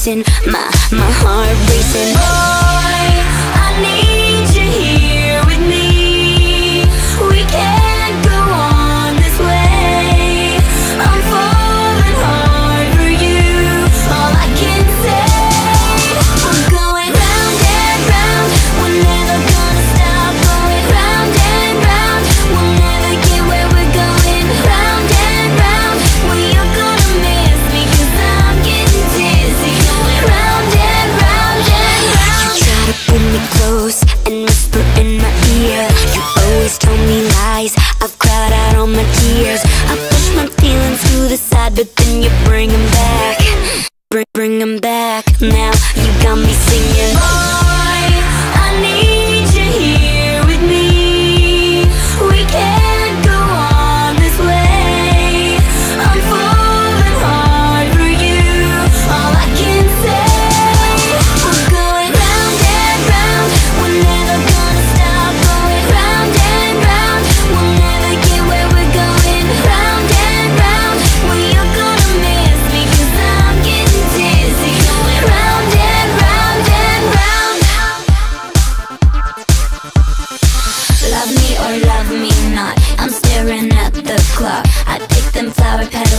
chasing, my, my heart racing. Boy, I need Bring, bring them back now.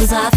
cause I